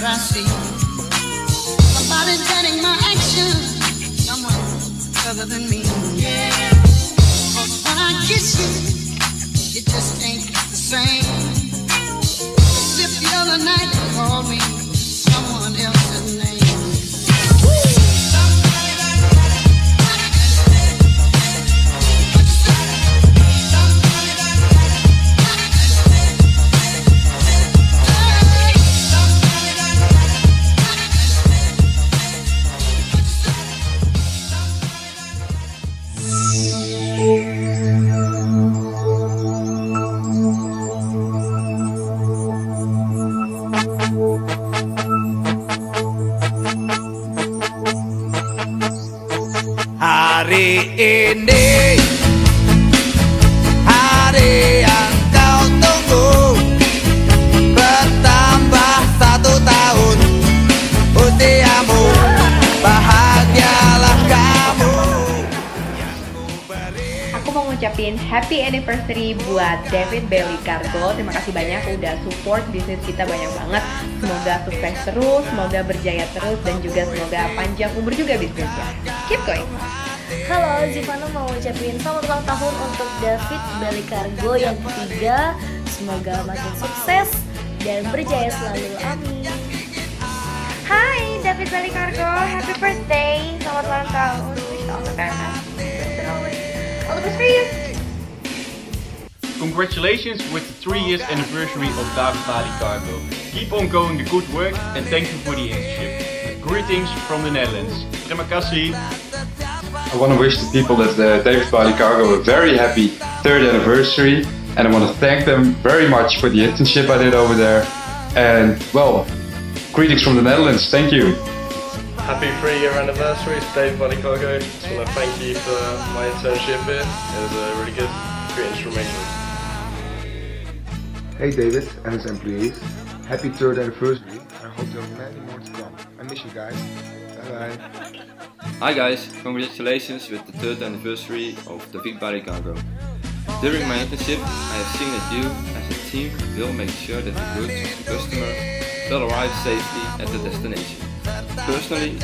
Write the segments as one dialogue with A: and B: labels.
A: What I see. Somebody's getting my action, someone other than me.
B: Hari ini
C: ngucapin happy anniversary buat David Bailey Cargo. Terima kasih banyak udah support bisnis kita banyak banget. Semoga sukses terus, semoga berjaya terus dan juga semoga panjang umur juga bisnisnya. Keep going.
D: Halo, Zivano mau ucapin selamat ulang tahun untuk David Bali Cargo yang ketiga. Semoga makin sukses dan berjaya selalu. Amin.
C: Hai David Bailey Cargo, happy birthday. Selamat ulang tahun. Wish all the best. All the best for you.
E: Congratulations with the three years anniversary of David Bali Cargo. Keep on going the good work and thank you for the internship. Greetings from the Netherlands. Terima kasih.
F: I want to wish the people at uh, David Bali Cargo a very happy third anniversary, and I want to thank them very much for the internship I did over there. And well, greetings from the Netherlands. Thank you.
G: Happy three year anniversary to Dave Body Cargo. Just want to thank you for my internship here. It was a really good, great instrumental.
H: Hey David and his employees, happy third anniversary. I hope there are many more to come. I miss you guys. Bye bye.
I: Hi guys, congratulations with the third anniversary of the Big Body Cargo. During my internship, I have seen that you, as a team, will make sure that the goods the customer will arrive safely at the destination. Personally,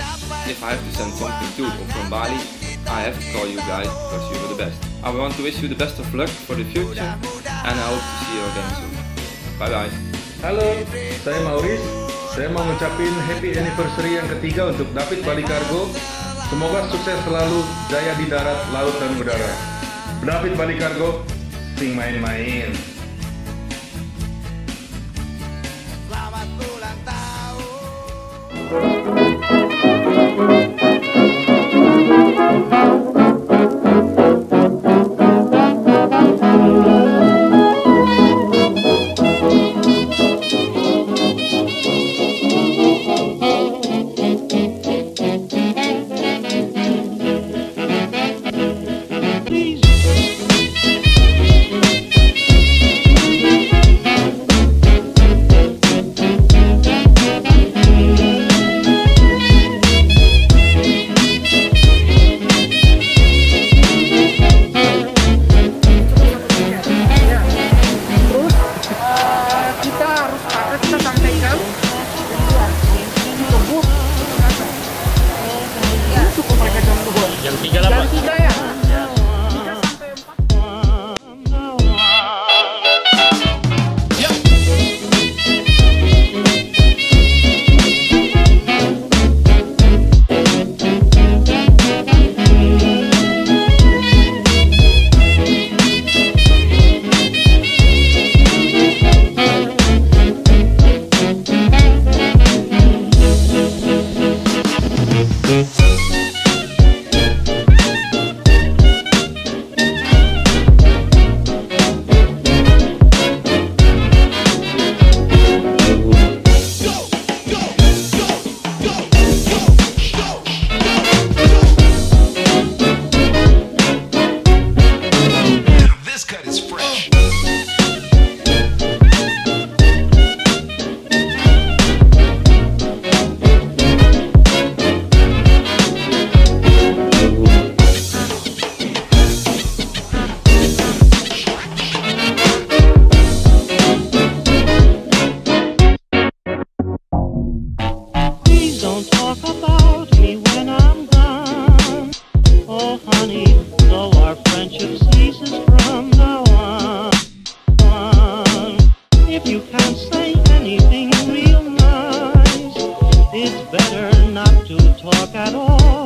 I: if I have to send something to or from Bali, I have to call you guys because you are the best. I want to wish you the best of luck for the future and I hope to see you again soon. Bye bye.
J: Halo, saya Mauris. Saya mau ngucapin happy anniversary yang ketiga untuk David Bali Cargo. Semoga sukses selalu, jaya di darat, laut, dan udara. David Bali Cargo, sing main-main.
B: friendship ceases from
A: now
K: on. on. If you can't say anything real nice, it's better not to talk at all.